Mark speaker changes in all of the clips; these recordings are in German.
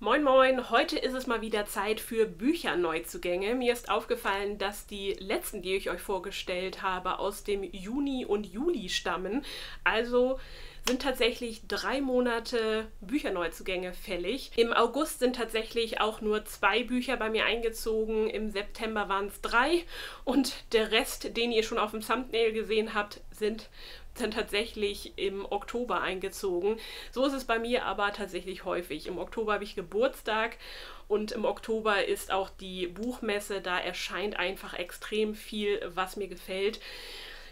Speaker 1: Moin Moin, heute ist es mal wieder Zeit für Bücherneuzugänge. Mir ist aufgefallen, dass die letzten, die ich euch vorgestellt habe, aus dem Juni und Juli stammen. Also sind tatsächlich drei Monate Bücherneuzugänge fällig. Im August sind tatsächlich auch nur zwei Bücher bei mir eingezogen. Im September waren es drei und der Rest, den ihr schon auf dem Thumbnail gesehen habt, sind dann tatsächlich im Oktober eingezogen. So ist es bei mir aber tatsächlich häufig. Im Oktober habe ich Geburtstag und im Oktober ist auch die Buchmesse. Da erscheint einfach extrem viel, was mir gefällt.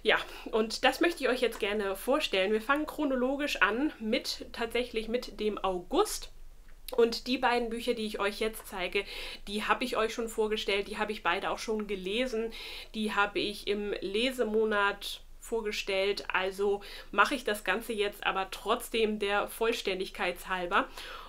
Speaker 1: Ja, und das möchte ich euch jetzt gerne vorstellen. Wir fangen chronologisch an mit tatsächlich mit dem August. Und die beiden Bücher, die ich euch jetzt zeige, die habe ich euch schon vorgestellt, die habe ich beide auch schon gelesen, die habe ich im Lesemonat vorgestellt. Also mache ich das Ganze jetzt aber trotzdem der Vollständigkeit halber.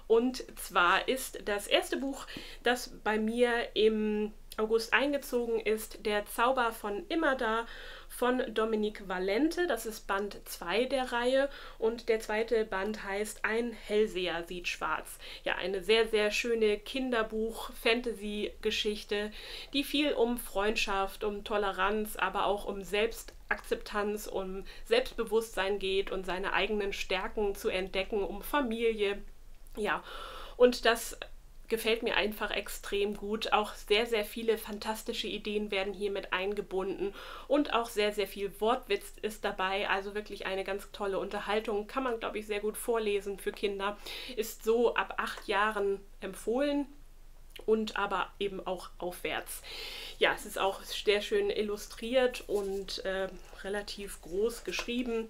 Speaker 1: Und zwar ist das erste Buch, das bei mir im August eingezogen ist, Der Zauber von Immerdar von Dominique Valente. Das ist Band 2 der Reihe und der zweite Band heißt Ein Hellseher sieht schwarz. Ja, eine sehr, sehr schöne Kinderbuch-Fantasy-Geschichte, die viel um Freundschaft, um Toleranz, aber auch um Selbstakzeptanz, um Selbstbewusstsein geht und seine eigenen Stärken zu entdecken, um Familie. Ja, und das gefällt mir einfach extrem gut. Auch sehr, sehr viele fantastische Ideen werden hier mit eingebunden und auch sehr, sehr viel Wortwitz ist dabei. Also wirklich eine ganz tolle Unterhaltung. Kann man, glaube ich, sehr gut vorlesen für Kinder. Ist so ab acht Jahren empfohlen und aber eben auch aufwärts. Ja, es ist auch sehr schön illustriert und äh, relativ groß geschrieben.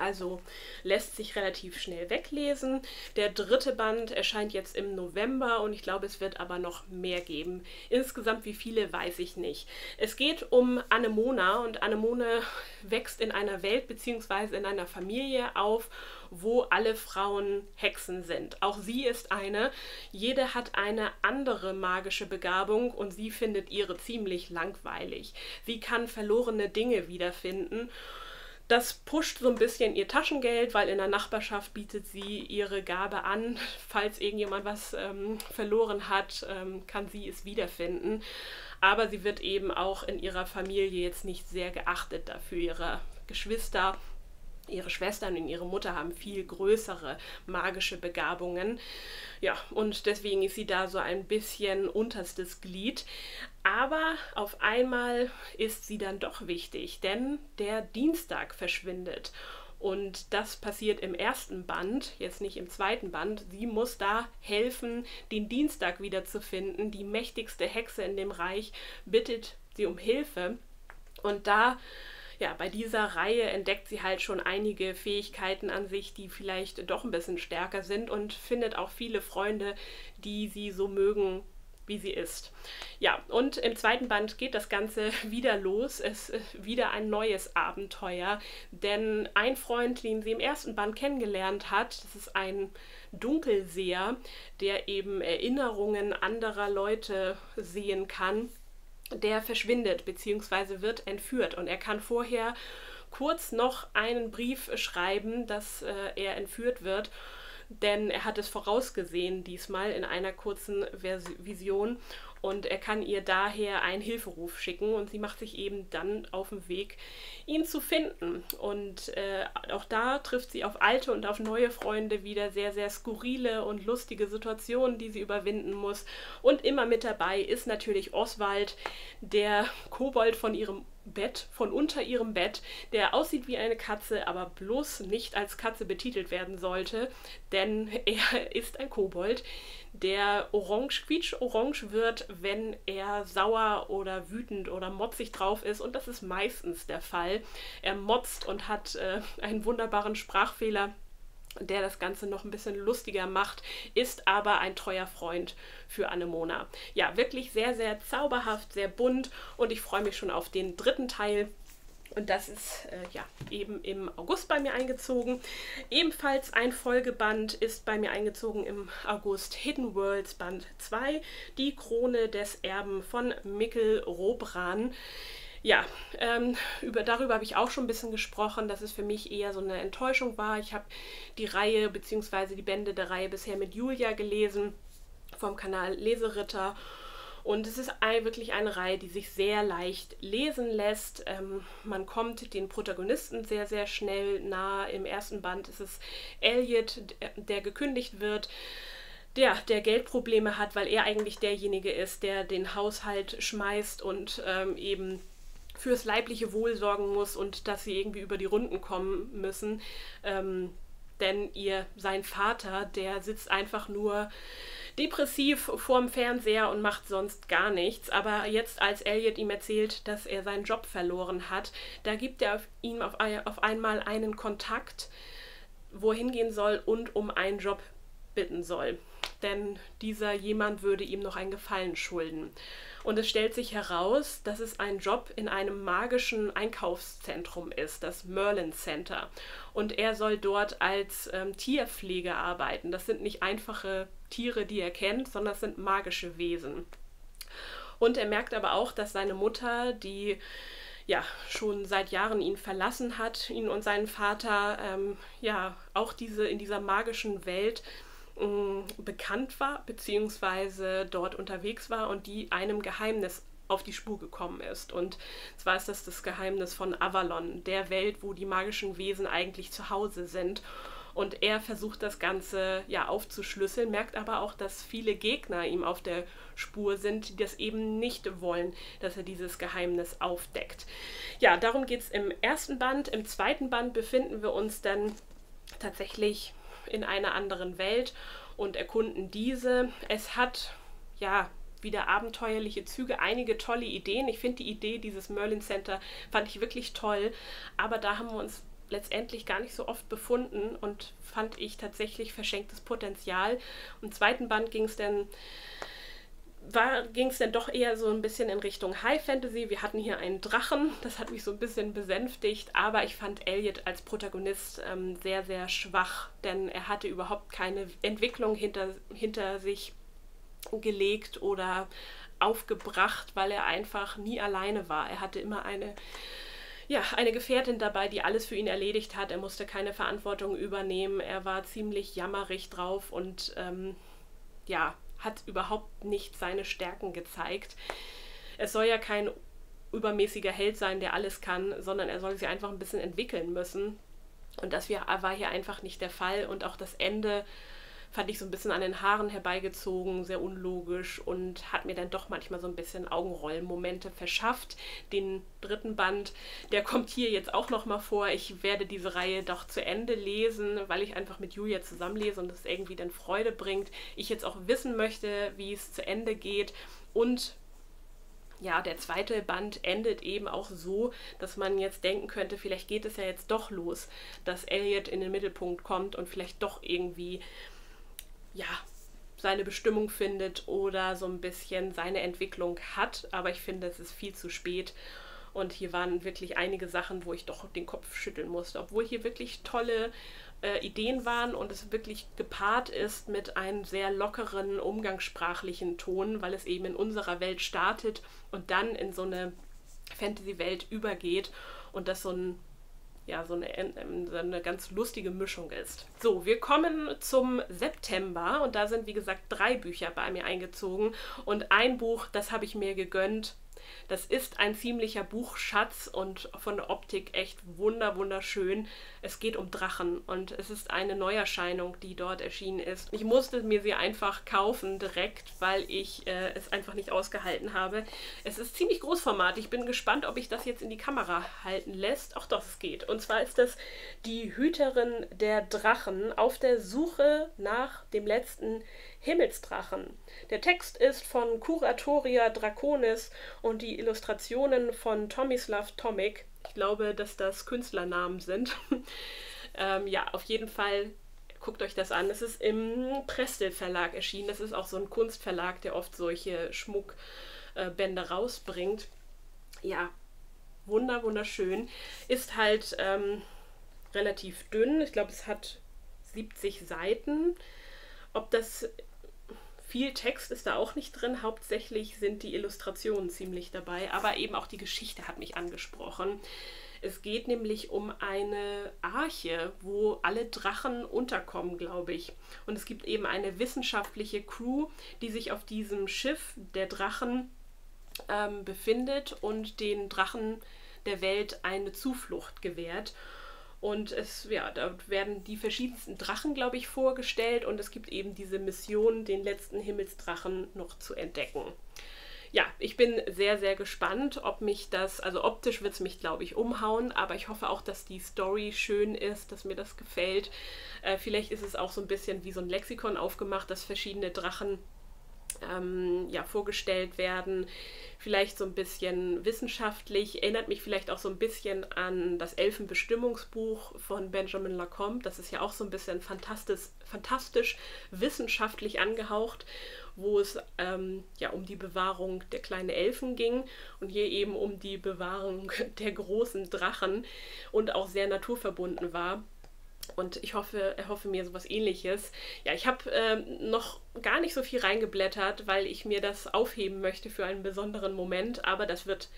Speaker 1: Also lässt sich relativ schnell weglesen. Der dritte Band erscheint jetzt im November und ich glaube, es wird aber noch mehr geben. Insgesamt wie viele weiß ich nicht. Es geht um Anemona und Anemone wächst in einer Welt bzw. in einer Familie auf, wo alle Frauen Hexen sind. Auch sie ist eine. Jede hat eine andere magische Begabung und sie findet ihre ziemlich langweilig. Sie kann verlorene Dinge wiederfinden das pusht so ein bisschen ihr Taschengeld, weil in der Nachbarschaft bietet sie ihre Gabe an. Falls irgendjemand was ähm, verloren hat, ähm, kann sie es wiederfinden. Aber sie wird eben auch in ihrer Familie jetzt nicht sehr geachtet dafür. Ihre Geschwister ihre Schwestern und ihre Mutter haben viel größere magische Begabungen. Ja, und deswegen ist sie da so ein bisschen unterstes Glied. Aber auf einmal ist sie dann doch wichtig, denn der Dienstag verschwindet. Und das passiert im ersten Band, jetzt nicht im zweiten Band. Sie muss da helfen, den Dienstag wiederzufinden. Die mächtigste Hexe in dem Reich bittet sie um Hilfe. Und da ja, bei dieser Reihe entdeckt sie halt schon einige Fähigkeiten an sich, die vielleicht doch ein bisschen stärker sind und findet auch viele Freunde, die sie so mögen, wie sie ist. Ja, und im zweiten Band geht das Ganze wieder los. Es ist wieder ein neues Abenteuer, denn ein Freund, den sie im ersten Band kennengelernt hat, das ist ein Dunkelseher, der eben Erinnerungen anderer Leute sehen kann der verschwindet bzw. wird entführt und er kann vorher kurz noch einen Brief schreiben, dass äh, er entführt wird, denn er hat es vorausgesehen diesmal in einer kurzen Vers Vision und er kann ihr daher einen Hilferuf schicken und sie macht sich eben dann auf den Weg, ihn zu finden. Und äh, auch da trifft sie auf alte und auf neue Freunde wieder sehr, sehr skurrile und lustige Situationen, die sie überwinden muss. Und immer mit dabei ist natürlich Oswald, der Kobold von ihrem Bett, von unter ihrem Bett, der aussieht wie eine Katze, aber bloß nicht als Katze betitelt werden sollte, denn er ist ein Kobold, der orange, quietsch-orange wird, wenn er sauer oder wütend oder motzig drauf ist. Und das ist meistens der Fall. Er motzt und hat äh, einen wunderbaren Sprachfehler der das Ganze noch ein bisschen lustiger macht, ist aber ein treuer Freund für Anemona. Ja, wirklich sehr, sehr zauberhaft, sehr bunt und ich freue mich schon auf den dritten Teil. Und das ist äh, ja eben im August bei mir eingezogen. Ebenfalls ein Folgeband ist bei mir eingezogen im August Hidden Worlds Band 2, die Krone des Erben von Mikkel Robran. Ja, ähm, über, darüber habe ich auch schon ein bisschen gesprochen, dass es für mich eher so eine Enttäuschung war. Ich habe die Reihe bzw. die Bände der Reihe bisher mit Julia gelesen vom Kanal Leseritter. Und es ist ein, wirklich eine Reihe, die sich sehr leicht lesen lässt. Ähm, man kommt den Protagonisten sehr, sehr schnell nahe. Im ersten Band ist es Elliot, der, gekündigt wird der, der Geldprobleme hat, weil er eigentlich derjenige ist, der den Haushalt schmeißt und ähm, eben fürs leibliche Wohl sorgen muss und dass sie irgendwie über die Runden kommen müssen. Ähm, denn ihr, sein Vater, der sitzt einfach nur depressiv vorm Fernseher und macht sonst gar nichts. Aber jetzt, als Elliot ihm erzählt, dass er seinen Job verloren hat, da gibt er ihm auf, auf einmal einen Kontakt, wo er hingehen soll und um einen Job bitten soll. Denn dieser jemand würde ihm noch einen Gefallen schulden. Und es stellt sich heraus, dass es ein Job in einem magischen Einkaufszentrum ist, das Merlin Center. Und er soll dort als ähm, Tierpfleger arbeiten. Das sind nicht einfache Tiere, die er kennt, sondern es sind magische Wesen. Und er merkt aber auch, dass seine Mutter, die ja schon seit Jahren ihn verlassen hat, ihn und seinen Vater, ähm, ja auch diese in dieser magischen Welt bekannt war, beziehungsweise dort unterwegs war und die einem Geheimnis auf die Spur gekommen ist. Und zwar ist das das Geheimnis von Avalon, der Welt, wo die magischen Wesen eigentlich zu Hause sind. Und er versucht das Ganze ja aufzuschlüsseln, merkt aber auch, dass viele Gegner ihm auf der Spur sind, die das eben nicht wollen, dass er dieses Geheimnis aufdeckt. Ja, darum geht es im ersten Band. Im zweiten Band befinden wir uns dann tatsächlich in einer anderen Welt und erkunden diese. Es hat ja wieder abenteuerliche Züge, einige tolle Ideen. Ich finde die Idee dieses Merlin Center fand ich wirklich toll, aber da haben wir uns letztendlich gar nicht so oft befunden und fand ich tatsächlich verschenktes Potenzial. Im zweiten Band ging es dann ging es dann doch eher so ein bisschen in Richtung High Fantasy. Wir hatten hier einen Drachen, das hat mich so ein bisschen besänftigt, aber ich fand Elliot als Protagonist ähm, sehr, sehr schwach, denn er hatte überhaupt keine Entwicklung hinter, hinter sich gelegt oder aufgebracht, weil er einfach nie alleine war. Er hatte immer eine ja, eine Gefährtin dabei, die alles für ihn erledigt hat. Er musste keine Verantwortung übernehmen. Er war ziemlich jammerig drauf und ähm, ja, hat überhaupt nicht seine Stärken gezeigt. Es soll ja kein übermäßiger Held sein, der alles kann, sondern er soll sich einfach ein bisschen entwickeln müssen. Und das war hier einfach nicht der Fall. Und auch das Ende fand ich so ein bisschen an den Haaren herbeigezogen, sehr unlogisch und hat mir dann doch manchmal so ein bisschen Augenrollenmomente verschafft. Den dritten Band, der kommt hier jetzt auch noch mal vor. Ich werde diese Reihe doch zu Ende lesen, weil ich einfach mit Julia zusammenlese und es irgendwie dann Freude bringt. Ich jetzt auch wissen möchte, wie es zu Ende geht und ja, der zweite Band endet eben auch so, dass man jetzt denken könnte, vielleicht geht es ja jetzt doch los, dass Elliot in den Mittelpunkt kommt und vielleicht doch irgendwie ja, seine Bestimmung findet oder so ein bisschen seine Entwicklung hat. Aber ich finde, es ist viel zu spät. Und hier waren wirklich einige Sachen, wo ich doch den Kopf schütteln musste. Obwohl hier wirklich tolle äh, Ideen waren und es wirklich gepaart ist mit einem sehr lockeren, umgangssprachlichen Ton, weil es eben in unserer Welt startet und dann in so eine Fantasy-Welt übergeht und das so ein ja, so eine, ähm, eine ganz lustige Mischung ist. So, wir kommen zum September und da sind, wie gesagt, drei Bücher bei mir eingezogen und ein Buch, das habe ich mir gegönnt das ist ein ziemlicher Buchschatz und von der Optik echt wunder wunderschön. Es geht um Drachen und es ist eine Neuerscheinung, die dort erschienen ist. Ich musste mir sie einfach kaufen direkt, weil ich äh, es einfach nicht ausgehalten habe. Es ist ziemlich großformat. Ich bin gespannt, ob ich das jetzt in die Kamera halten lässt. Auch es geht. Und zwar ist das die Hüterin der Drachen auf der Suche nach dem letzten Himmelsdrachen. Der Text ist von Curatoria Draconis und die Illustrationen von Tomislav Tomic. Ich glaube, dass das Künstlernamen sind. ähm, ja, auf jeden Fall guckt euch das an. Es ist im Prestel Verlag erschienen. Das ist auch so ein Kunstverlag, der oft solche Schmuckbände rausbringt. Ja, wunder, wunderschön. Ist halt ähm, relativ dünn. Ich glaube, es hat 70 Seiten. Ob das viel Text ist da auch nicht drin. Hauptsächlich sind die Illustrationen ziemlich dabei, aber eben auch die Geschichte hat mich angesprochen. Es geht nämlich um eine Arche, wo alle Drachen unterkommen, glaube ich. Und es gibt eben eine wissenschaftliche Crew, die sich auf diesem Schiff der Drachen ähm, befindet und den Drachen der Welt eine Zuflucht gewährt. Und es, ja, da werden die verschiedensten Drachen, glaube ich, vorgestellt und es gibt eben diese Mission, den letzten Himmelsdrachen noch zu entdecken. Ja, ich bin sehr, sehr gespannt, ob mich das, also optisch wird es mich, glaube ich, umhauen, aber ich hoffe auch, dass die Story schön ist, dass mir das gefällt. Äh, vielleicht ist es auch so ein bisschen wie so ein Lexikon aufgemacht, dass verschiedene Drachen ähm, ja, vorgestellt werden. Vielleicht so ein bisschen wissenschaftlich, erinnert mich vielleicht auch so ein bisschen an das Elfenbestimmungsbuch von Benjamin Lacombe. Das ist ja auch so ein bisschen fantastisch, fantastisch wissenschaftlich angehaucht, wo es ähm, ja um die Bewahrung der kleinen Elfen ging und hier eben um die Bewahrung der großen Drachen und auch sehr naturverbunden war. Und ich hoffe, erhoffe mir sowas ähnliches. Ja, ich habe äh, noch gar nicht so viel reingeblättert, weil ich mir das aufheben möchte für einen besonderen Moment, aber das wird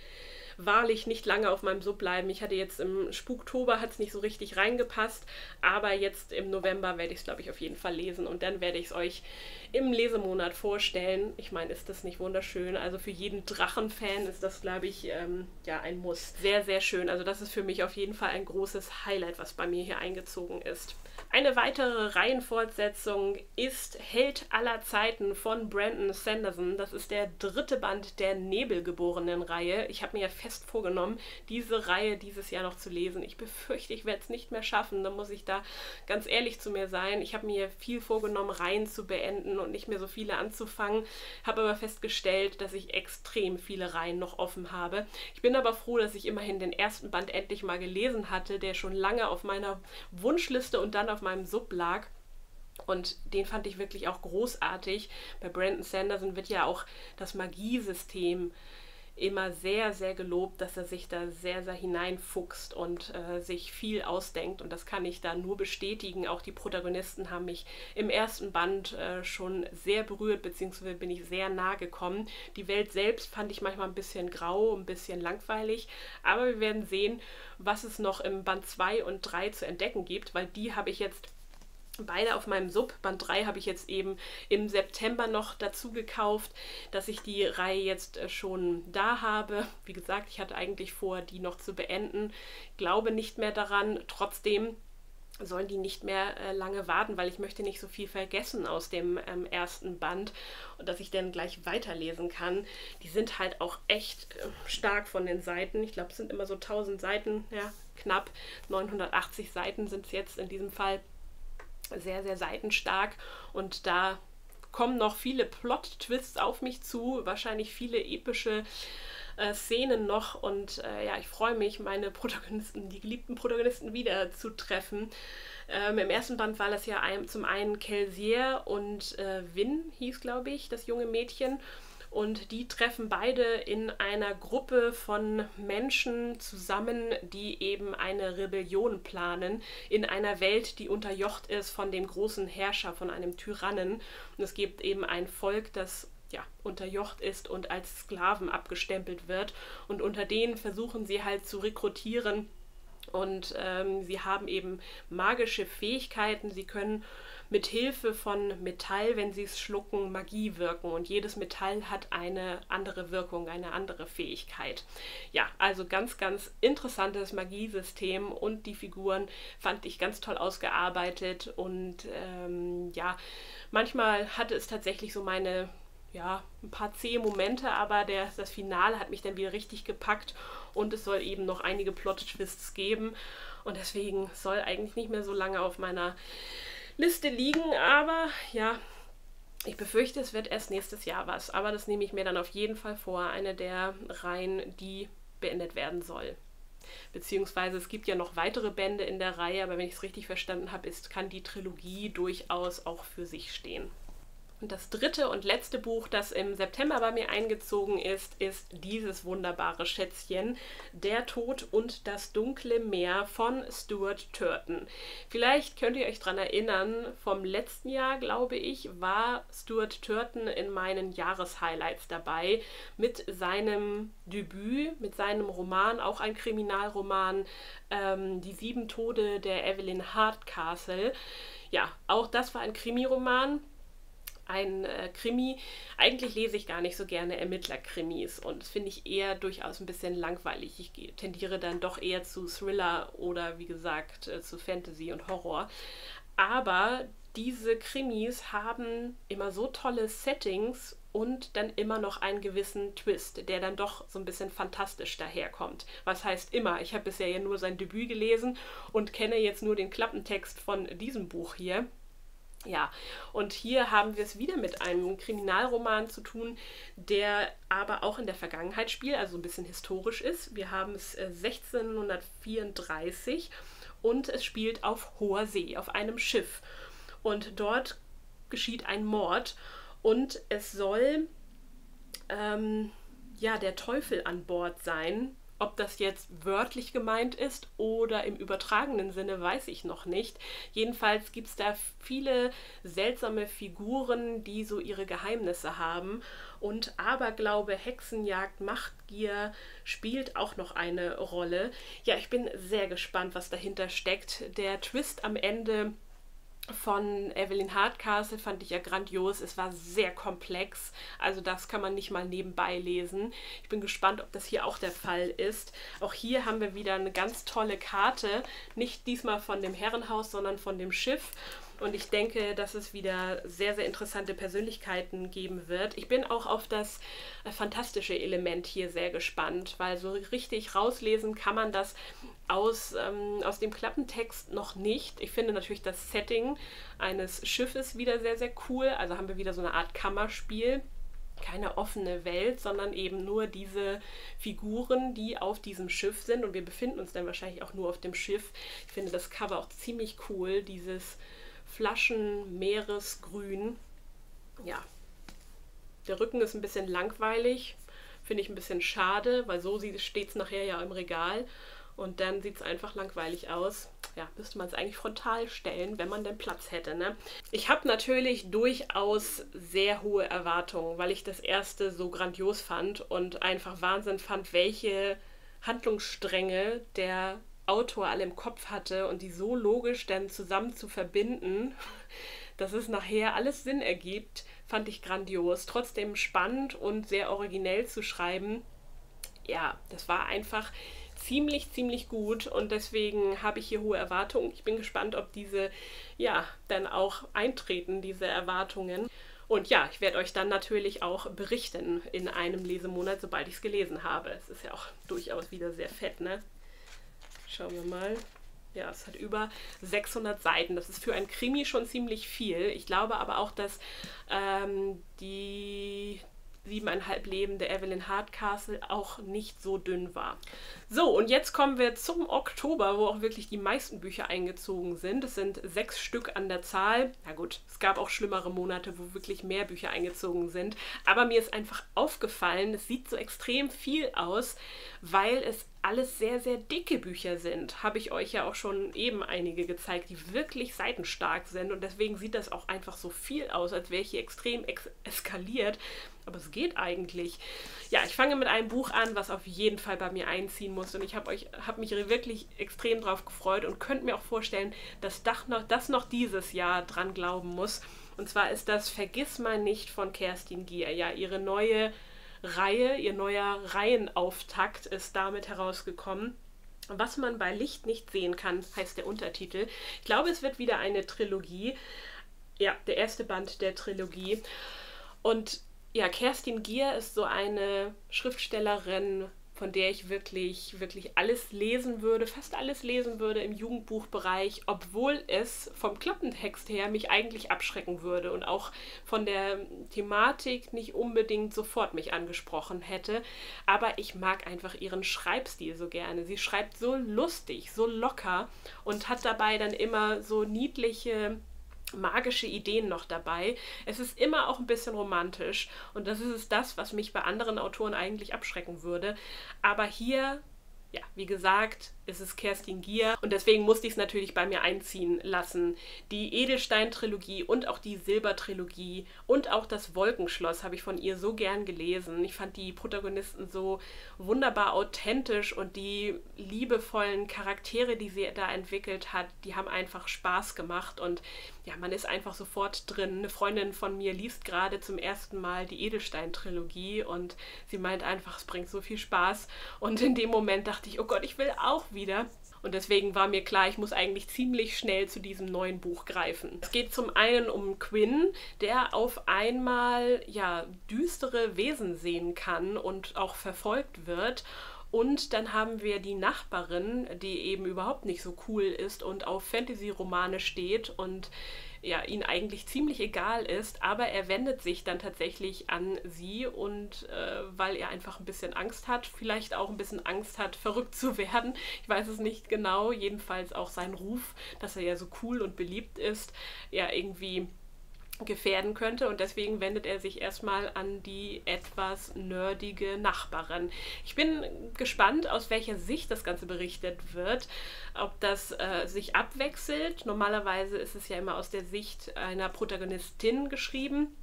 Speaker 1: wahrlich nicht lange auf meinem Sub bleiben. Ich hatte jetzt im Spuktober hat es nicht so richtig reingepasst, aber jetzt im November werde ich es, glaube ich, auf jeden Fall lesen und dann werde ich es euch im Lesemonat vorstellen. Ich meine, ist das nicht wunderschön? Also für jeden Drachenfan ist das, glaube ich, ähm, ja ein Muss. Sehr, sehr schön. Also das ist für mich auf jeden Fall ein großes Highlight, was bei mir hier eingezogen ist. Eine weitere Reihenfortsetzung ist Held aller Zeiten von Brandon Sanderson. Das ist der dritte Band der Nebelgeborenen-Reihe. Ich habe mir ja fest vorgenommen, diese Reihe dieses Jahr noch zu lesen. Ich befürchte, ich werde es nicht mehr schaffen. Da muss ich da ganz ehrlich zu mir sein. Ich habe mir viel vorgenommen, Reihen zu beenden und nicht mehr so viele anzufangen. Habe aber festgestellt, dass ich extrem viele Reihen noch offen habe. Ich bin aber froh, dass ich immerhin den ersten Band endlich mal gelesen hatte, der schon lange auf meiner Wunschliste und dann auf meinem Sub lag. Und den fand ich wirklich auch großartig. Bei Brandon Sanderson wird ja auch das Magiesystem immer sehr, sehr gelobt, dass er sich da sehr, sehr hineinfuchst und äh, sich viel ausdenkt. Und das kann ich da nur bestätigen. Auch die Protagonisten haben mich im ersten Band äh, schon sehr berührt, beziehungsweise bin ich sehr nah gekommen. Die Welt selbst fand ich manchmal ein bisschen grau, ein bisschen langweilig. Aber wir werden sehen, was es noch im Band 2 und 3 zu entdecken gibt, weil die habe ich jetzt beide auf meinem Sub. Band 3 habe ich jetzt eben im September noch dazu gekauft, dass ich die Reihe jetzt äh, schon da habe. Wie gesagt, ich hatte eigentlich vor, die noch zu beenden. Glaube nicht mehr daran. Trotzdem sollen die nicht mehr äh, lange warten, weil ich möchte nicht so viel vergessen aus dem ähm, ersten Band und dass ich dann gleich weiterlesen kann. Die sind halt auch echt äh, stark von den Seiten. Ich glaube, es sind immer so 1000 Seiten, ja, knapp 980 Seiten sind es jetzt in diesem Fall. Sehr, sehr seitenstark und da kommen noch viele Plot-Twists auf mich zu, wahrscheinlich viele epische äh, Szenen noch und äh, ja, ich freue mich, meine Protagonisten, die geliebten Protagonisten wieder zu treffen. Ähm, Im ersten Band war das ja ein, zum einen Kelsier und äh, Win, hieß glaube ich, das junge Mädchen. Und die treffen beide in einer Gruppe von Menschen zusammen, die eben eine Rebellion planen in einer Welt, die unterjocht ist von dem großen Herrscher, von einem Tyrannen. Und es gibt eben ein Volk, das ja, unterjocht ist und als Sklaven abgestempelt wird. Und unter denen versuchen sie halt zu rekrutieren. Und ähm, sie haben eben magische Fähigkeiten. Sie können mit Hilfe von Metall, wenn sie es schlucken, Magie wirken. Und jedes Metall hat eine andere Wirkung, eine andere Fähigkeit. Ja, also ganz, ganz interessantes Magiesystem und die Figuren fand ich ganz toll ausgearbeitet. Und ähm, ja, manchmal hatte es tatsächlich so meine ja, ein paar zähe Momente, aber der, das Finale hat mich dann wieder richtig gepackt und es soll eben noch einige Plot-Twists geben und deswegen soll eigentlich nicht mehr so lange auf meiner Liste liegen, aber ja, ich befürchte, es wird erst nächstes Jahr was, aber das nehme ich mir dann auf jeden Fall vor, eine der Reihen, die beendet werden soll. Beziehungsweise es gibt ja noch weitere Bände in der Reihe, aber wenn ich es richtig verstanden habe, ist, kann die Trilogie durchaus auch für sich stehen. Und das dritte und letzte Buch, das im September bei mir eingezogen ist, ist dieses wunderbare Schätzchen, Der Tod und das dunkle Meer von Stuart Turton. Vielleicht könnt ihr euch daran erinnern, vom letzten Jahr, glaube ich, war Stuart Turton in meinen Jahreshighlights dabei mit seinem Debüt, mit seinem Roman, auch ein Kriminalroman, ähm, Die sieben Tode der Evelyn Hardcastle. Ja, auch das war ein Krimiroman ein äh, Krimi. Eigentlich lese ich gar nicht so gerne Ermittlerkrimis und das finde ich eher durchaus ein bisschen langweilig. Ich tendiere dann doch eher zu Thriller oder wie gesagt äh, zu Fantasy und Horror. Aber diese Krimis haben immer so tolle Settings und dann immer noch einen gewissen Twist, der dann doch so ein bisschen fantastisch daherkommt. Was heißt immer? Ich habe bisher ja nur sein Debüt gelesen und kenne jetzt nur den Klappentext von diesem Buch hier. Ja, und hier haben wir es wieder mit einem Kriminalroman zu tun, der aber auch in der Vergangenheit spielt, also ein bisschen historisch ist. Wir haben es 1634 äh, und es spielt auf hoher See, auf einem Schiff. Und dort geschieht ein Mord und es soll ähm, ja der Teufel an Bord sein, ob das jetzt wörtlich gemeint ist oder im übertragenen Sinne, weiß ich noch nicht. Jedenfalls gibt es da viele seltsame Figuren, die so ihre Geheimnisse haben. Und Aberglaube, Hexenjagd, Machtgier spielt auch noch eine Rolle. Ja, ich bin sehr gespannt, was dahinter steckt. Der Twist am Ende von Evelyn Hardcastle fand ich ja grandios. Es war sehr komplex, also das kann man nicht mal nebenbei lesen. Ich bin gespannt, ob das hier auch der Fall ist. Auch hier haben wir wieder eine ganz tolle Karte, nicht diesmal von dem Herrenhaus, sondern von dem Schiff. Und ich denke, dass es wieder sehr, sehr interessante Persönlichkeiten geben wird. Ich bin auch auf das äh, fantastische Element hier sehr gespannt, weil so richtig rauslesen kann man das aus, ähm, aus dem Klappentext noch nicht. Ich finde natürlich das Setting eines Schiffes wieder sehr, sehr cool. Also haben wir wieder so eine Art Kammerspiel keine offene Welt, sondern eben nur diese Figuren, die auf diesem Schiff sind. Und wir befinden uns dann wahrscheinlich auch nur auf dem Schiff. Ich finde das Cover auch ziemlich cool, dieses Flaschen-Meeresgrün. Ja, der Rücken ist ein bisschen langweilig, finde ich ein bisschen schade, weil so steht es nachher ja im Regal. Und dann sieht es einfach langweilig aus. Ja, müsste man es eigentlich frontal stellen, wenn man denn Platz hätte. Ne? Ich habe natürlich durchaus sehr hohe Erwartungen, weil ich das erste so grandios fand und einfach Wahnsinn fand, welche Handlungsstränge der Autor alle im Kopf hatte und die so logisch dann zusammen zu verbinden, dass es nachher alles Sinn ergibt, fand ich grandios. Trotzdem spannend und sehr originell zu schreiben. Ja, das war einfach ziemlich, ziemlich gut und deswegen habe ich hier hohe Erwartungen. Ich bin gespannt, ob diese ja dann auch eintreten, diese Erwartungen. Und ja, ich werde euch dann natürlich auch berichten in einem Lesemonat, sobald ich es gelesen habe. Es ist ja auch durchaus wieder sehr fett, ne? Schauen wir mal. Ja, es hat über 600 Seiten. Das ist für ein Krimi schon ziemlich viel. Ich glaube aber auch, dass ähm, die siebeneinhalb Leben der Evelyn Hardcastle auch nicht so dünn war. So, und jetzt kommen wir zum Oktober, wo auch wirklich die meisten Bücher eingezogen sind. Es sind sechs Stück an der Zahl. Na gut, es gab auch schlimmere Monate, wo wirklich mehr Bücher eingezogen sind. Aber mir ist einfach aufgefallen, es sieht so extrem viel aus, weil es alles sehr, sehr dicke Bücher sind. Habe ich euch ja auch schon eben einige gezeigt, die wirklich seitenstark sind. Und deswegen sieht das auch einfach so viel aus, als wäre ich hier extrem ex eskaliert. Aber es geht eigentlich. Ja, ich fange mit einem Buch an, was auf jeden Fall bei mir einziehen muss. Und ich habe hab mich wirklich extrem drauf gefreut und könnte mir auch vorstellen, dass das noch, das noch dieses Jahr dran glauben muss. Und zwar ist das Vergiss mal nicht von Kerstin Gier. Ja, ihre neue Reihe, ihr neuer Reihenauftakt ist damit herausgekommen. Was man bei Licht nicht sehen kann, heißt der Untertitel. Ich glaube, es wird wieder eine Trilogie. Ja, der erste Band der Trilogie. Und ja, Kerstin Gier ist so eine Schriftstellerin, von der ich wirklich, wirklich alles lesen würde, fast alles lesen würde im Jugendbuchbereich, obwohl es vom Klappentext her mich eigentlich abschrecken würde und auch von der Thematik nicht unbedingt sofort mich angesprochen hätte. Aber ich mag einfach ihren Schreibstil so gerne. Sie schreibt so lustig, so locker und hat dabei dann immer so niedliche magische Ideen noch dabei. Es ist immer auch ein bisschen romantisch und das ist das, was mich bei anderen Autoren eigentlich abschrecken würde. Aber hier ja, wie gesagt, ist es Kerstin Gier und deswegen musste ich es natürlich bei mir einziehen lassen. Die Edelstein-Trilogie und auch die Silber-Trilogie und auch das Wolkenschloss habe ich von ihr so gern gelesen. Ich fand die Protagonisten so wunderbar authentisch und die liebevollen Charaktere, die sie da entwickelt hat, die haben einfach Spaß gemacht und ja, man ist einfach sofort drin. Eine Freundin von mir liest gerade zum ersten Mal die Edelstein-Trilogie und sie meint einfach, es bringt so viel Spaß. Und in dem Moment dachte ich, oh Gott, ich will wieder. Und deswegen war mir klar, ich muss eigentlich ziemlich schnell zu diesem neuen Buch greifen. Es geht zum einen um Quinn, der auf einmal ja düstere Wesen sehen kann und auch verfolgt wird. Und dann haben wir die Nachbarin, die eben überhaupt nicht so cool ist und auf Fantasy-Romane steht und ja, ihn eigentlich ziemlich egal ist, aber er wendet sich dann tatsächlich an sie und äh, weil er einfach ein bisschen Angst hat, vielleicht auch ein bisschen Angst hat, verrückt zu werden. Ich weiß es nicht genau, jedenfalls auch sein Ruf, dass er ja so cool und beliebt ist, ja irgendwie gefährden könnte und deswegen wendet er sich erstmal an die etwas nerdige Nachbarin. Ich bin gespannt, aus welcher Sicht das Ganze berichtet wird, ob das äh, sich abwechselt. Normalerweise ist es ja immer aus der Sicht einer Protagonistin geschrieben.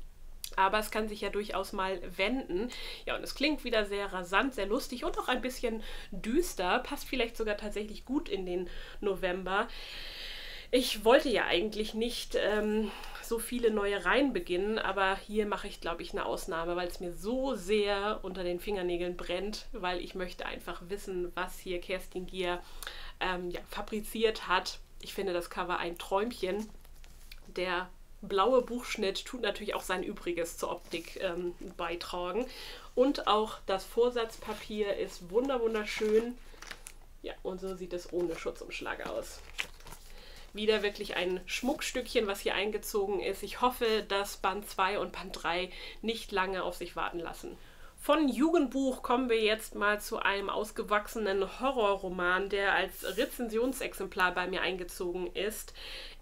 Speaker 1: Aber es kann sich ja durchaus mal wenden. Ja, und es klingt wieder sehr rasant, sehr lustig und auch ein bisschen düster. Passt vielleicht sogar tatsächlich gut in den November. Ich wollte ja eigentlich nicht ähm, so viele neue Reihen beginnen, aber hier mache ich, glaube ich, eine Ausnahme, weil es mir so sehr unter den Fingernägeln brennt, weil ich möchte einfach wissen, was hier Kerstin Gier ähm, ja, fabriziert hat. Ich finde das Cover ein Träumchen. Der blaue Buchschnitt tut natürlich auch sein Übriges zur Optik ähm, beitragen. Und auch das Vorsatzpapier ist wunderschön. Ja, und so sieht es ohne Schutzumschlag aus wieder wirklich ein Schmuckstückchen, was hier eingezogen ist. Ich hoffe, dass Band 2 und Band 3 nicht lange auf sich warten lassen. Von Jugendbuch kommen wir jetzt mal zu einem ausgewachsenen Horrorroman, der als Rezensionsexemplar bei mir eingezogen ist.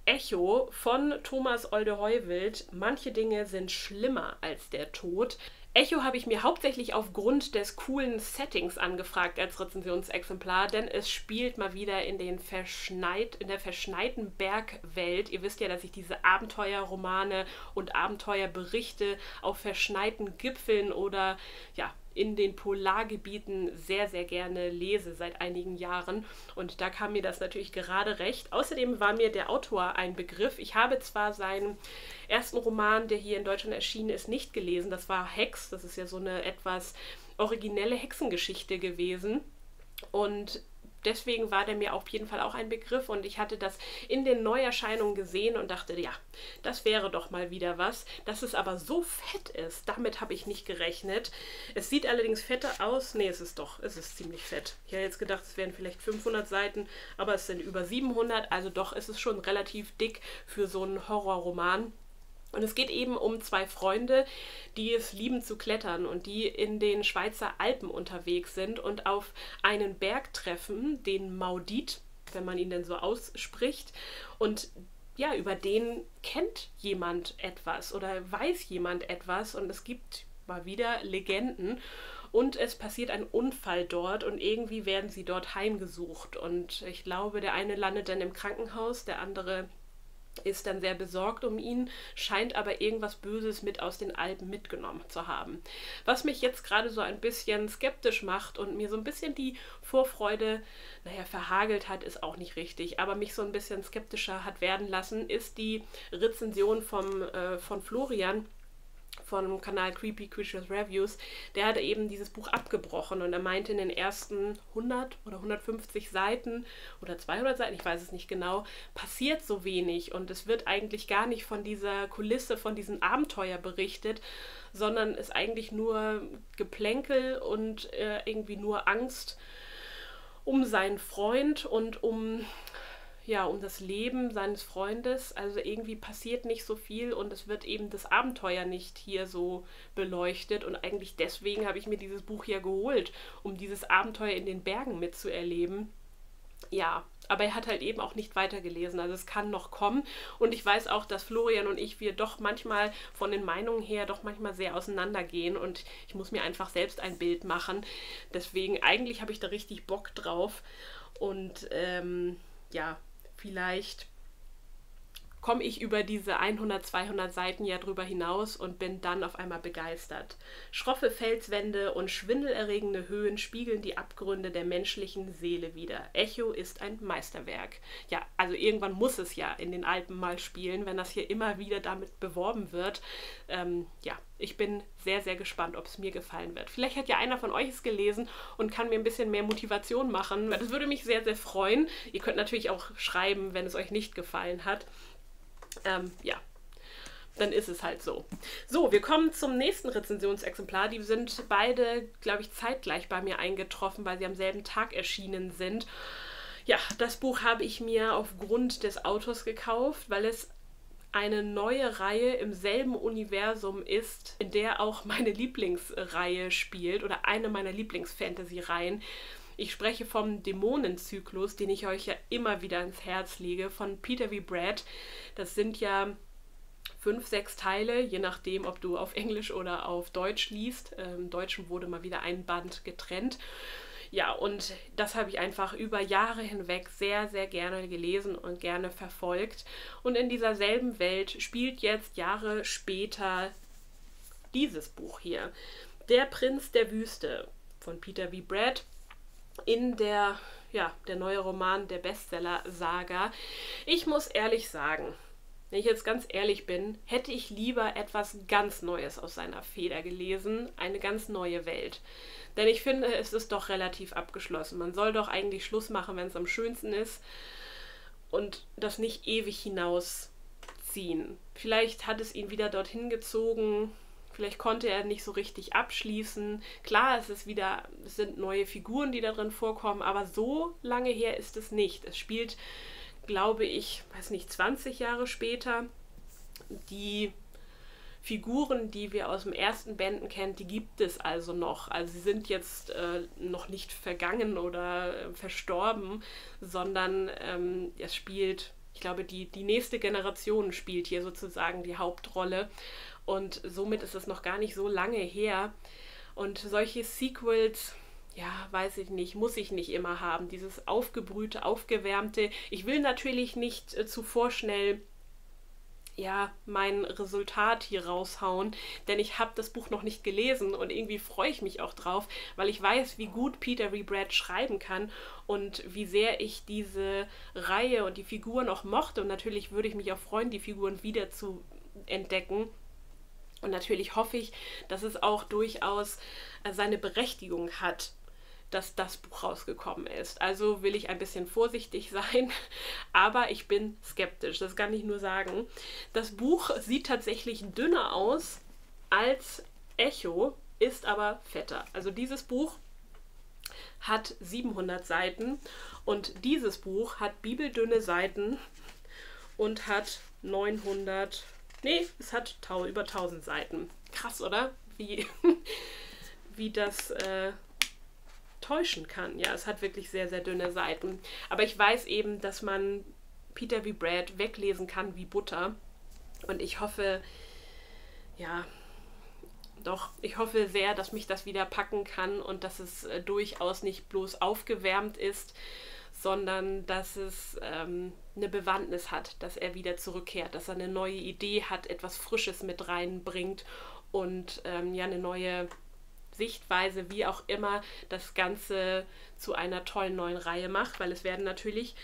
Speaker 1: Echo von Thomas Olde Heuwild. Manche Dinge sind schlimmer als der Tod. Echo habe ich mir hauptsächlich aufgrund des coolen Settings angefragt als Rezensionsexemplar, denn es spielt mal wieder in, den verschneit, in der verschneiten Bergwelt. Ihr wisst ja, dass ich diese Abenteuerromane und Abenteuerberichte auf verschneiten Gipfeln oder ja, in den Polargebieten sehr, sehr gerne lese seit einigen Jahren. Und da kam mir das natürlich gerade recht. Außerdem war mir der Autor ein Begriff. Ich habe zwar seinen ersten Roman, der hier in Deutschland erschienen ist, nicht gelesen. Das war Hex. Das ist ja so eine etwas originelle Hexengeschichte gewesen. Und deswegen war der mir auf jeden Fall auch ein Begriff und ich hatte das in den Neuerscheinungen gesehen und dachte, ja, das wäre doch mal wieder was. Dass es aber so fett ist, damit habe ich nicht gerechnet. Es sieht allerdings fetter aus. Nee, es ist doch, es ist ziemlich fett. Ich hätte jetzt gedacht, es wären vielleicht 500 Seiten, aber es sind über 700, also doch ist es schon relativ dick für so einen Horrorroman. Und es geht eben um zwei Freunde, die es lieben zu klettern und die in den Schweizer Alpen unterwegs sind und auf einen Berg treffen, den Maudit, wenn man ihn denn so ausspricht. Und ja, über den kennt jemand etwas oder weiß jemand etwas und es gibt mal wieder Legenden und es passiert ein Unfall dort und irgendwie werden sie dort heimgesucht und ich glaube, der eine landet dann im Krankenhaus, der andere ist dann sehr besorgt um ihn, scheint aber irgendwas Böses mit aus den Alpen mitgenommen zu haben. Was mich jetzt gerade so ein bisschen skeptisch macht und mir so ein bisschen die Vorfreude, naja, verhagelt hat, ist auch nicht richtig, aber mich so ein bisschen skeptischer hat werden lassen, ist die Rezension vom, äh, von Florian vom Kanal Creepy Creatures Reviews, der hatte eben dieses Buch abgebrochen und er meinte in den ersten 100 oder 150 Seiten oder 200 Seiten, ich weiß es nicht genau, passiert so wenig und es wird eigentlich gar nicht von dieser Kulisse, von diesem Abenteuer berichtet, sondern ist eigentlich nur Geplänkel und äh, irgendwie nur Angst um seinen Freund und um ja, um das Leben seines Freundes. Also irgendwie passiert nicht so viel und es wird eben das Abenteuer nicht hier so beleuchtet. Und eigentlich deswegen habe ich mir dieses Buch ja geholt, um dieses Abenteuer in den Bergen mitzuerleben. ja, aber er hat halt eben auch nicht weitergelesen. Also es kann noch kommen. Und ich weiß auch, dass Florian und ich, wir doch manchmal von den Meinungen her doch manchmal sehr auseinandergehen. Und ich muss mir einfach selbst ein Bild machen. Deswegen, eigentlich habe ich da richtig Bock drauf. Und ähm, ja, vielleicht komme ich über diese 100, 200 Seiten ja drüber hinaus und bin dann auf einmal begeistert. Schroffe Felswände und schwindelerregende Höhen spiegeln die Abgründe der menschlichen Seele wider. Echo ist ein Meisterwerk. Ja, also irgendwann muss es ja in den Alpen mal spielen, wenn das hier immer wieder damit beworben wird. Ähm, ja, ich bin sehr, sehr gespannt, ob es mir gefallen wird. Vielleicht hat ja einer von euch es gelesen und kann mir ein bisschen mehr Motivation machen. Das würde mich sehr, sehr freuen. Ihr könnt natürlich auch schreiben, wenn es euch nicht gefallen hat. Ähm, ja, dann ist es halt so. So, wir kommen zum nächsten Rezensionsexemplar. Die sind beide, glaube ich, zeitgleich bei mir eingetroffen, weil sie am selben Tag erschienen sind. Ja, das Buch habe ich mir aufgrund des Autors gekauft, weil es eine neue Reihe im selben Universum ist, in der auch meine Lieblingsreihe spielt oder eine meiner Lieblingsfantasy-Reihen. Ich spreche vom Dämonenzyklus, den ich euch ja immer wieder ins Herz lege, von Peter V. Brad. Das sind ja fünf, sechs Teile, je nachdem, ob du auf Englisch oder auf Deutsch liest. Im ähm, Deutschen wurde mal wieder ein Band getrennt. Ja, und das habe ich einfach über Jahre hinweg sehr, sehr gerne gelesen und gerne verfolgt. Und in dieser selben Welt spielt jetzt Jahre später dieses Buch hier. Der Prinz der Wüste von Peter V. Brad in der, ja, der neue Roman der Bestseller-Saga. Ich muss ehrlich sagen, wenn ich jetzt ganz ehrlich bin, hätte ich lieber etwas ganz Neues aus seiner Feder gelesen, eine ganz neue Welt. Denn ich finde, es ist doch relativ abgeschlossen. Man soll doch eigentlich Schluss machen, wenn es am schönsten ist und das nicht ewig hinausziehen. Vielleicht hat es ihn wieder dorthin gezogen, Vielleicht konnte er nicht so richtig abschließen. Klar, es ist wieder, es sind neue Figuren, die da drin vorkommen, aber so lange her ist es nicht. Es spielt, glaube ich, weiß nicht, 20 Jahre später. Die Figuren, die wir aus dem ersten Bänden kennen, die gibt es also noch. Also sie sind jetzt äh, noch nicht vergangen oder äh, verstorben, sondern ähm, es spielt, ich glaube, die, die nächste Generation spielt hier sozusagen die Hauptrolle. Und somit ist es noch gar nicht so lange her. Und solche Sequels, ja, weiß ich nicht, muss ich nicht immer haben. Dieses aufgebrühte, aufgewärmte. Ich will natürlich nicht äh, zu vorschnell ja, mein Resultat hier raushauen, denn ich habe das Buch noch nicht gelesen und irgendwie freue ich mich auch drauf, weil ich weiß, wie gut Peter Rebrad schreiben kann und wie sehr ich diese Reihe und die Figuren auch mochte und natürlich würde ich mich auch freuen, die Figuren wieder zu entdecken und natürlich hoffe ich, dass es auch durchaus äh, seine Berechtigung hat, dass das Buch rausgekommen ist. Also will ich ein bisschen vorsichtig sein, aber ich bin skeptisch, das kann ich nur sagen. Das Buch sieht tatsächlich dünner aus als Echo, ist aber fetter. Also dieses Buch hat 700 Seiten und dieses Buch hat bibeldünne Seiten und hat 900 Nee, es hat über 1000 Seiten. Krass, oder? Wie, wie das äh, täuschen kann. Ja, es hat wirklich sehr, sehr dünne Seiten. Aber ich weiß eben, dass man Peter wie Brad weglesen kann wie Butter. Und ich hoffe, ja, doch, ich hoffe sehr, dass mich das wieder packen kann und dass es äh, durchaus nicht bloß aufgewärmt ist, sondern dass es ähm, eine Bewandtnis hat, dass er wieder zurückkehrt, dass er eine neue Idee hat, etwas Frisches mit reinbringt und ähm, ja eine neue Sichtweise, wie auch immer, das Ganze zu einer tollen neuen Reihe macht, weil es werden natürlich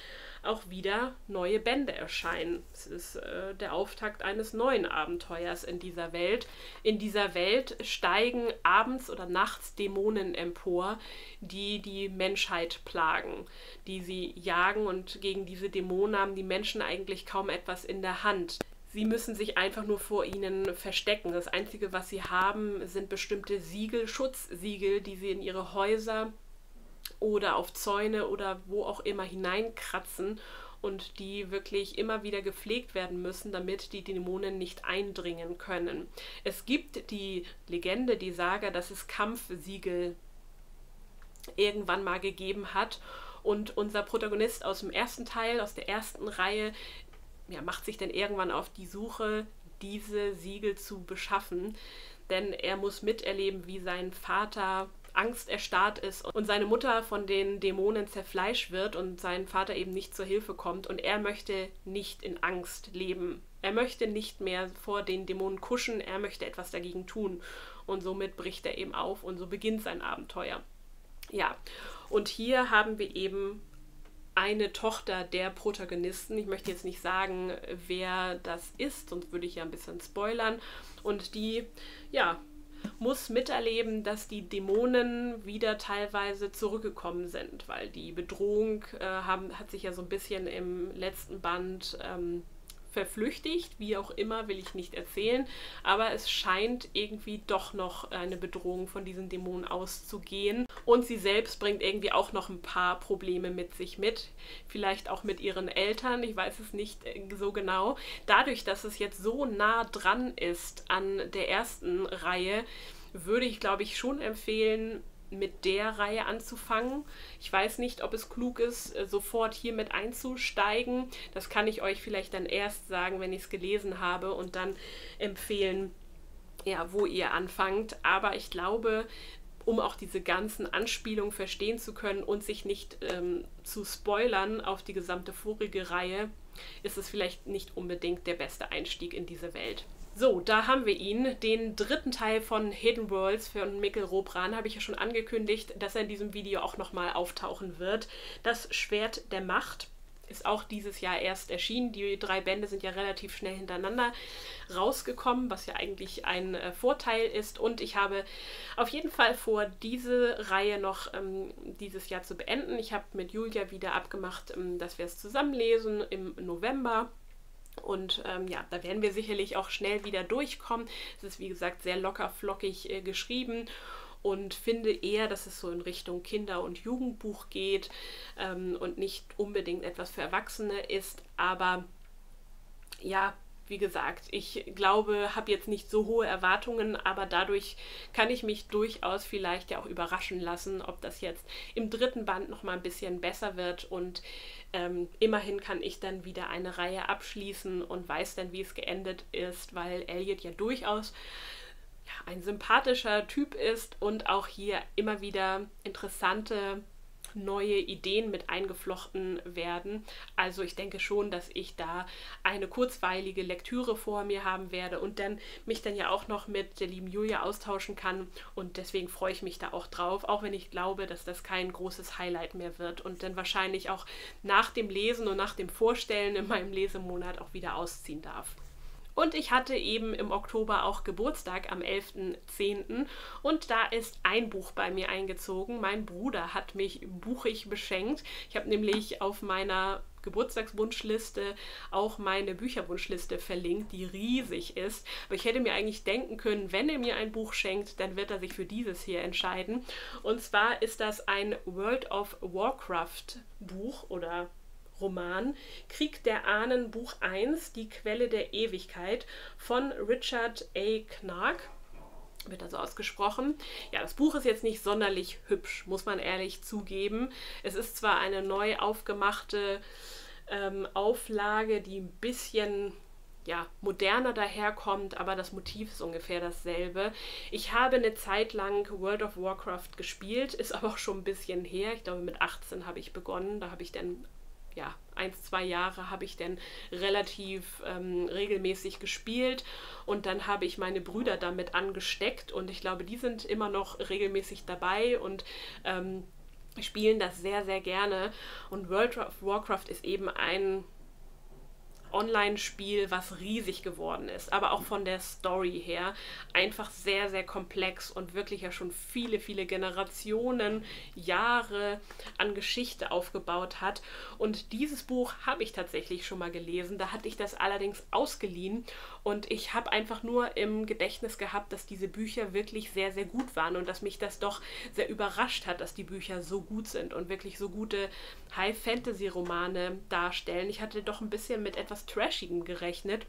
Speaker 1: auch wieder neue Bände erscheinen. Es ist äh, der Auftakt eines neuen Abenteuers in dieser Welt. In dieser Welt steigen abends oder nachts Dämonen empor, die die Menschheit plagen, die sie jagen und gegen diese Dämonen haben die Menschen eigentlich kaum etwas in der Hand. Sie müssen sich einfach nur vor ihnen verstecken. Das Einzige, was sie haben, sind bestimmte Siegel, Schutzsiegel, die sie in ihre Häuser oder auf Zäune oder wo auch immer hineinkratzen und die wirklich immer wieder gepflegt werden müssen, damit die Dämonen nicht eindringen können. Es gibt die Legende, die Sage, dass es Kampfsiegel irgendwann mal gegeben hat Und unser Protagonist aus dem ersten Teil, aus der ersten Reihe, ja, macht sich dann irgendwann auf die Suche, diese Siegel zu beschaffen. Denn er muss miterleben, wie sein Vater Angst erstarrt ist und seine Mutter von den Dämonen zerfleischt wird und sein Vater eben nicht zur Hilfe kommt und er möchte nicht in Angst leben. Er möchte nicht mehr vor den Dämonen kuschen, er möchte etwas dagegen tun und somit bricht er eben auf und so beginnt sein Abenteuer. Ja, und hier haben wir eben eine Tochter der Protagonisten. Ich möchte jetzt nicht sagen, wer das ist, sonst würde ich ja ein bisschen spoilern. Und die, ja, muss miterleben, dass die Dämonen wieder teilweise zurückgekommen sind, weil die Bedrohung äh, haben, hat sich ja so ein bisschen im letzten Band ähm, verflüchtigt, wie auch immer, will ich nicht erzählen, aber es scheint irgendwie doch noch eine Bedrohung von diesen Dämonen auszugehen. Und sie selbst bringt irgendwie auch noch ein paar Probleme mit sich mit, vielleicht auch mit ihren Eltern, ich weiß es nicht äh, so genau. Dadurch, dass es jetzt so nah dran ist an der ersten Reihe, würde ich, glaube ich, schon empfehlen, mit der Reihe anzufangen. Ich weiß nicht, ob es klug ist, äh, sofort hier mit einzusteigen. Das kann ich euch vielleicht dann erst sagen, wenn ich es gelesen habe und dann empfehlen, ja, wo ihr anfangt. Aber ich glaube, um auch diese ganzen Anspielungen verstehen zu können und sich nicht ähm, zu spoilern auf die gesamte vorige Reihe, ist es vielleicht nicht unbedingt der beste Einstieg in diese Welt. So, da haben wir ihn. Den dritten Teil von Hidden Worlds von Mikkel Robran habe ich ja schon angekündigt, dass er in diesem Video auch nochmal auftauchen wird. Das Schwert der Macht ist auch dieses Jahr erst erschienen. Die drei Bände sind ja relativ schnell hintereinander rausgekommen, was ja eigentlich ein äh, Vorteil ist. Und ich habe auf jeden Fall vor, diese Reihe noch ähm, dieses Jahr zu beenden. Ich habe mit Julia wieder abgemacht, ähm, dass wir es zusammenlesen im November. Und ähm, ja, da werden wir sicherlich auch schnell wieder durchkommen. Es ist wie gesagt sehr locker flockig äh, geschrieben und finde eher, dass es so in Richtung Kinder- und Jugendbuch geht ähm, und nicht unbedingt etwas für Erwachsene ist. Aber ja, wie gesagt, ich glaube, habe jetzt nicht so hohe Erwartungen, aber dadurch kann ich mich durchaus vielleicht ja auch überraschen lassen, ob das jetzt im dritten Band noch mal ein bisschen besser wird und ähm, immerhin kann ich dann wieder eine Reihe abschließen und weiß dann, wie es geendet ist, weil Elliot ja durchaus ja, ein sympathischer Typ ist und auch hier immer wieder interessante neue Ideen mit eingeflochten werden. Also ich denke schon, dass ich da eine kurzweilige Lektüre vor mir haben werde und dann mich dann ja auch noch mit der lieben Julia austauschen kann und deswegen freue ich mich da auch drauf, auch wenn ich glaube, dass das kein großes Highlight mehr wird und dann wahrscheinlich auch nach dem Lesen und nach dem Vorstellen in meinem Lesemonat auch wieder ausziehen darf. Und ich hatte eben im Oktober auch Geburtstag am 11.10. Und da ist ein Buch bei mir eingezogen. Mein Bruder hat mich buchig beschenkt. Ich habe nämlich auf meiner Geburtstagswunschliste auch meine Bücherwunschliste verlinkt, die riesig ist. Aber ich hätte mir eigentlich denken können, wenn er mir ein Buch schenkt, dann wird er sich für dieses hier entscheiden. Und zwar ist das ein World of Warcraft Buch oder Roman Krieg der Ahnen Buch 1, Die Quelle der Ewigkeit von Richard A. Knark wird also ausgesprochen. Ja, das Buch ist jetzt nicht sonderlich hübsch, muss man ehrlich zugeben. Es ist zwar eine neu aufgemachte ähm, Auflage, die ein bisschen ja, moderner daherkommt, aber das Motiv ist ungefähr dasselbe. Ich habe eine Zeit lang World of Warcraft gespielt, ist aber auch schon ein bisschen her. Ich glaube, mit 18 habe ich begonnen. Da habe ich dann ja, ein, zwei Jahre habe ich dann relativ ähm, regelmäßig gespielt und dann habe ich meine Brüder damit angesteckt und ich glaube, die sind immer noch regelmäßig dabei und ähm, spielen das sehr, sehr gerne. Und World of Warcraft ist eben ein Online-Spiel, was riesig geworden ist, aber auch von der Story her einfach sehr, sehr komplex und wirklich ja schon viele, viele Generationen, Jahre an Geschichte aufgebaut hat. Und dieses Buch habe ich tatsächlich schon mal gelesen. Da hatte ich das allerdings ausgeliehen und ich habe einfach nur im Gedächtnis gehabt, dass diese Bücher wirklich sehr, sehr gut waren und dass mich das doch sehr überrascht hat, dass die Bücher so gut sind und wirklich so gute High-Fantasy-Romane darstellen. Ich hatte doch ein bisschen mit etwas Trashigem gerechnet.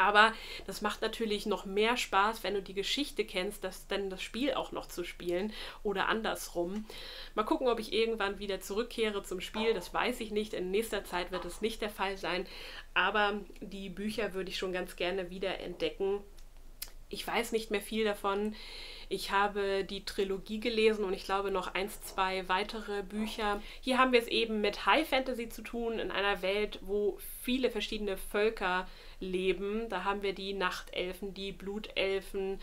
Speaker 1: Aber das macht natürlich noch mehr Spaß, wenn du die Geschichte kennst, das, dann das Spiel auch noch zu spielen oder andersrum. Mal gucken, ob ich irgendwann wieder zurückkehre zum Spiel. Das weiß ich nicht. In nächster Zeit wird es nicht der Fall sein. Aber die Bücher würde ich schon ganz gerne wieder entdecken. Ich weiß nicht mehr viel davon. Ich habe die Trilogie gelesen und ich glaube noch eins, zwei weitere Bücher. Hier haben wir es eben mit High Fantasy zu tun, in einer Welt, wo viele verschiedene Völker leben. Da haben wir die Nachtelfen, die Blutelfen,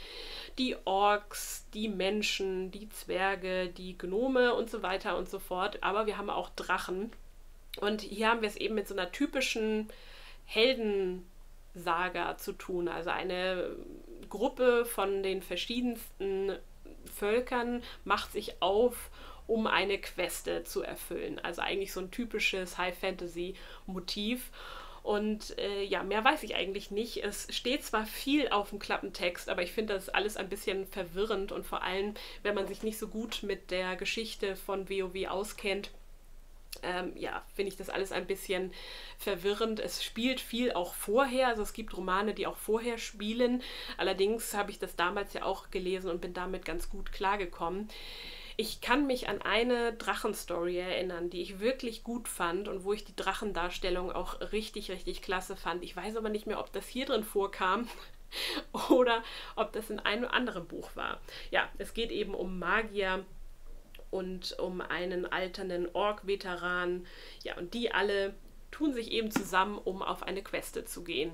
Speaker 1: die Orks, die Menschen, die Zwerge, die Gnome und so weiter und so fort. Aber wir haben auch Drachen. Und hier haben wir es eben mit so einer typischen Heldensaga zu tun. Also eine Gruppe von den verschiedensten Völkern macht sich auf, um eine Queste zu erfüllen. Also eigentlich so ein typisches High-Fantasy-Motiv. Und äh, ja, mehr weiß ich eigentlich nicht. Es steht zwar viel auf dem Klappentext, aber ich finde das alles ein bisschen verwirrend und vor allem, wenn man sich nicht so gut mit der Geschichte von WoW auskennt, ähm, ja, finde ich das alles ein bisschen verwirrend. Es spielt viel auch vorher, also es gibt Romane, die auch vorher spielen. Allerdings habe ich das damals ja auch gelesen und bin damit ganz gut klargekommen. Ich kann mich an eine Drachenstory erinnern, die ich wirklich gut fand und wo ich die Drachendarstellung auch richtig, richtig klasse fand. Ich weiß aber nicht mehr, ob das hier drin vorkam oder ob das in einem anderen Buch war. Ja, es geht eben um Magier und um einen alternden Ork-Veteran. Ja, und die alle tun sich eben zusammen, um auf eine Queste zu gehen.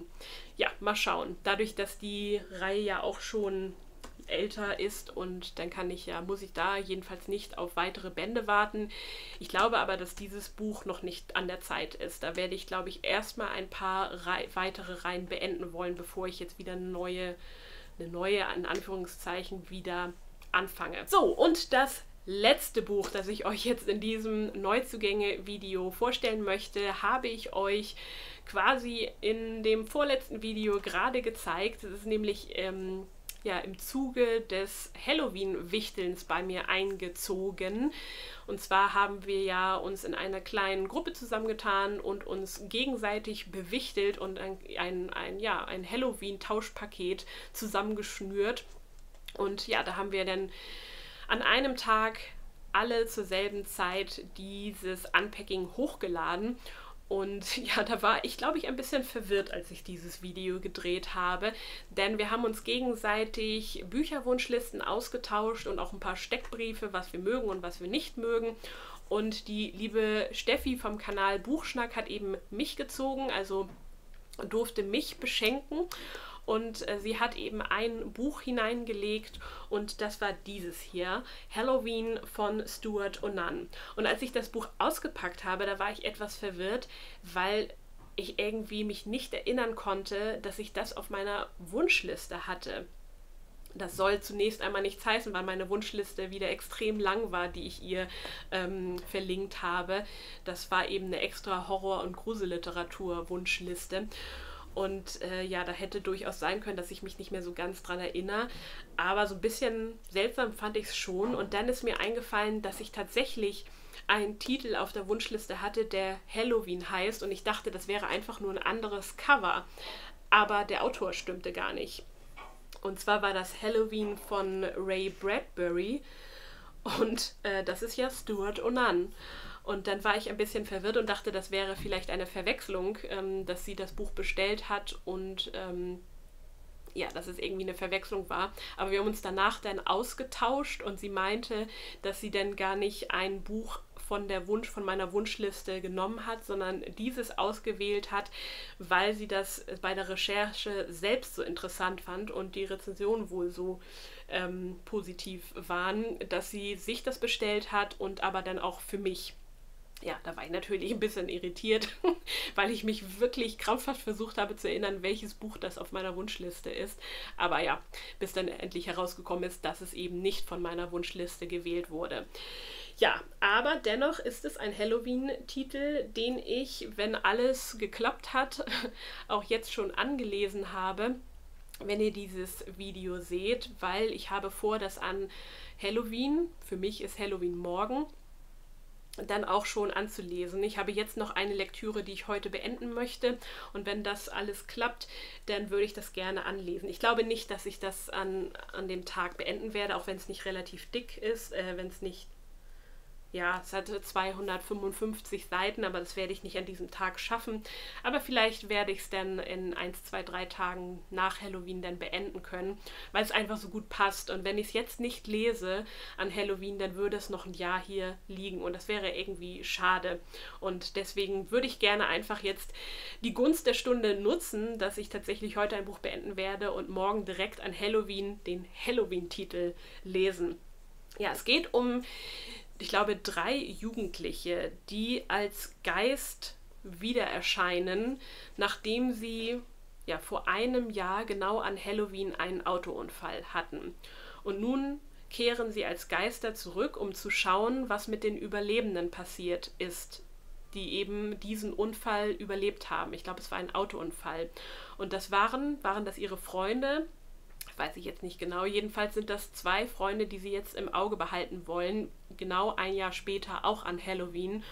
Speaker 1: Ja, mal schauen. Dadurch, dass die Reihe ja auch schon älter ist und dann kann ich ja, muss ich da jedenfalls nicht auf weitere Bände warten. Ich glaube aber, dass dieses Buch noch nicht an der Zeit ist. Da werde ich, glaube ich, erstmal ein paar Re weitere Reihen beenden wollen, bevor ich jetzt wieder eine neue, eine neue, in Anführungszeichen, wieder anfange. So, und das letzte Buch, das ich euch jetzt in diesem Neuzugänge-Video vorstellen möchte, habe ich euch quasi in dem vorletzten Video gerade gezeigt. Es ist nämlich ähm, ja, im Zuge des Halloween-Wichtelns bei mir eingezogen. Und zwar haben wir ja uns in einer kleinen Gruppe zusammengetan und uns gegenseitig bewichtelt und ein, ein, ein ja, ein Halloween-Tauschpaket zusammengeschnürt. Und ja, da haben wir dann an einem Tag alle zur selben Zeit dieses Unpacking hochgeladen. Und ja, da war ich, glaube ich, ein bisschen verwirrt, als ich dieses Video gedreht habe. Denn wir haben uns gegenseitig Bücherwunschlisten ausgetauscht und auch ein paar Steckbriefe, was wir mögen und was wir nicht mögen. Und die liebe Steffi vom Kanal Buchschnack hat eben mich gezogen, also durfte mich beschenken. Und äh, sie hat eben ein Buch hineingelegt und das war dieses hier, Halloween von Stuart Onan. Und als ich das Buch ausgepackt habe, da war ich etwas verwirrt, weil ich irgendwie mich nicht erinnern konnte, dass ich das auf meiner Wunschliste hatte. Das soll zunächst einmal nichts heißen, weil meine Wunschliste wieder extrem lang war, die ich ihr ähm, verlinkt habe. Das war eben eine extra Horror- und Gruselliteratur-Wunschliste. Und äh, ja, da hätte durchaus sein können, dass ich mich nicht mehr so ganz dran erinnere. Aber so ein bisschen seltsam fand ich es schon. Und dann ist mir eingefallen, dass ich tatsächlich einen Titel auf der Wunschliste hatte, der Halloween heißt. Und ich dachte, das wäre einfach nur ein anderes Cover. Aber der Autor stimmte gar nicht. Und zwar war das Halloween von Ray Bradbury. Und äh, das ist ja Stuart Onan. Und dann war ich ein bisschen verwirrt und dachte, das wäre vielleicht eine Verwechslung, ähm, dass sie das Buch bestellt hat und ähm, ja, dass es irgendwie eine Verwechslung war. Aber wir haben uns danach dann ausgetauscht und sie meinte, dass sie dann gar nicht ein Buch von der Wunsch, von meiner Wunschliste genommen hat, sondern dieses ausgewählt hat, weil sie das bei der Recherche selbst so interessant fand und die Rezensionen wohl so ähm, positiv waren, dass sie sich das bestellt hat und aber dann auch für mich ja, da war ich natürlich ein bisschen irritiert, weil ich mich wirklich krampfhaft versucht habe zu erinnern, welches Buch das auf meiner Wunschliste ist. Aber ja, bis dann endlich herausgekommen ist, dass es eben nicht von meiner Wunschliste gewählt wurde. Ja, aber dennoch ist es ein Halloween-Titel, den ich, wenn alles geklappt hat, auch jetzt schon angelesen habe, wenn ihr dieses Video seht, weil ich habe vor, das an Halloween, für mich ist Halloween morgen, dann auch schon anzulesen. Ich habe jetzt noch eine Lektüre, die ich heute beenden möchte und wenn das alles klappt, dann würde ich das gerne anlesen. Ich glaube nicht, dass ich das an, an dem Tag beenden werde, auch wenn es nicht relativ dick ist, äh, wenn es nicht ja, es hatte 255 Seiten, aber das werde ich nicht an diesem Tag schaffen. Aber vielleicht werde ich es dann in 1, 2, 3 Tagen nach Halloween dann beenden können, weil es einfach so gut passt. Und wenn ich es jetzt nicht lese an Halloween, dann würde es noch ein Jahr hier liegen und das wäre irgendwie schade. Und deswegen würde ich gerne einfach jetzt die Gunst der Stunde nutzen, dass ich tatsächlich heute ein Buch beenden werde und morgen direkt an Halloween den Halloween-Titel lesen. Ja, es geht um ich glaube, drei Jugendliche, die als Geist wieder erscheinen, nachdem sie ja vor einem Jahr genau an Halloween einen Autounfall hatten. Und nun kehren sie als Geister zurück, um zu schauen, was mit den Überlebenden passiert ist, die eben diesen Unfall überlebt haben. Ich glaube, es war ein Autounfall. Und das waren, waren das ihre Freunde, weiß ich jetzt nicht genau. Jedenfalls sind das zwei Freunde, die sie jetzt im Auge behalten wollen, genau ein Jahr später auch an Halloween.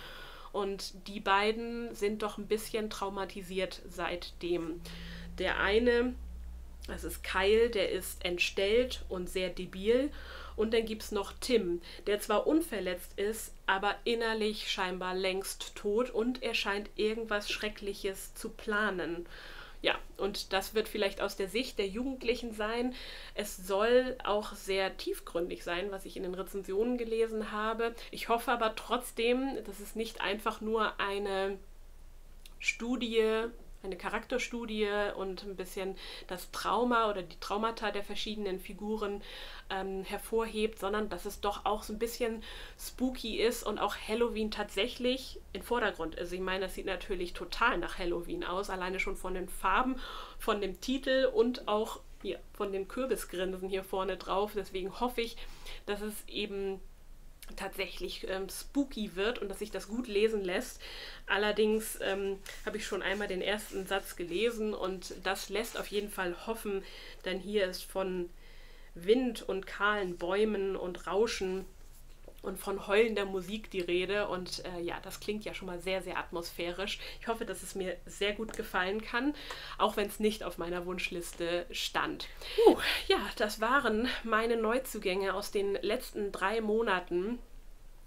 Speaker 1: Und die beiden sind doch ein bisschen traumatisiert seitdem. Der eine, das ist Kyle, der ist entstellt und sehr debil. Und dann gibt es noch Tim, der zwar unverletzt ist, aber innerlich scheinbar längst tot und er scheint irgendwas Schreckliches zu planen. Ja, und das wird vielleicht aus der Sicht der Jugendlichen sein. Es soll auch sehr tiefgründig sein, was ich in den Rezensionen gelesen habe. Ich hoffe aber trotzdem, dass es nicht einfach nur eine Studie eine Charakterstudie und ein bisschen das Trauma oder die Traumata der verschiedenen Figuren ähm, hervorhebt, sondern dass es doch auch so ein bisschen spooky ist und auch Halloween tatsächlich im Vordergrund ist. Ich meine, das sieht natürlich total nach Halloween aus, alleine schon von den Farben, von dem Titel und auch hier von den Kürbisgrinsen hier vorne drauf. Deswegen hoffe ich, dass es eben tatsächlich ähm, spooky wird und dass sich das gut lesen lässt. Allerdings ähm, habe ich schon einmal den ersten Satz gelesen und das lässt auf jeden Fall hoffen, denn hier ist von Wind und kahlen Bäumen und Rauschen und von heulender Musik die Rede. Und äh, ja, das klingt ja schon mal sehr, sehr atmosphärisch. Ich hoffe, dass es mir sehr gut gefallen kann, auch wenn es nicht auf meiner Wunschliste stand. Uh, ja, das waren meine Neuzugänge aus den letzten drei Monaten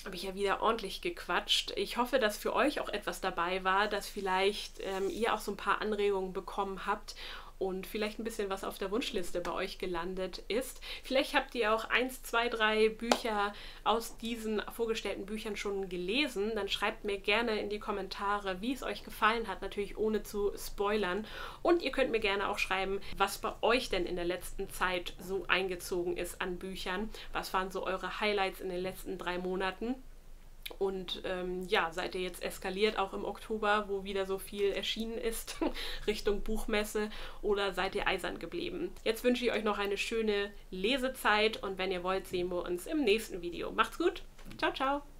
Speaker 1: habe ich ja wieder ordentlich gequatscht. Ich hoffe, dass für euch auch etwas dabei war, dass vielleicht ähm, ihr auch so ein paar Anregungen bekommen habt und vielleicht ein bisschen was auf der Wunschliste bei euch gelandet ist. Vielleicht habt ihr auch eins, zwei, drei Bücher aus diesen vorgestellten Büchern schon gelesen. Dann schreibt mir gerne in die Kommentare, wie es euch gefallen hat, natürlich ohne zu spoilern. Und ihr könnt mir gerne auch schreiben, was bei euch denn in der letzten Zeit so eingezogen ist an Büchern. Was waren so eure Highlights in den letzten drei Monaten? Und ähm, ja, seid ihr jetzt eskaliert, auch im Oktober, wo wieder so viel erschienen ist, Richtung Buchmesse, oder seid ihr eisern geblieben? Jetzt wünsche ich euch noch eine schöne Lesezeit und wenn ihr wollt, sehen wir uns im nächsten Video. Macht's gut, ciao, ciao!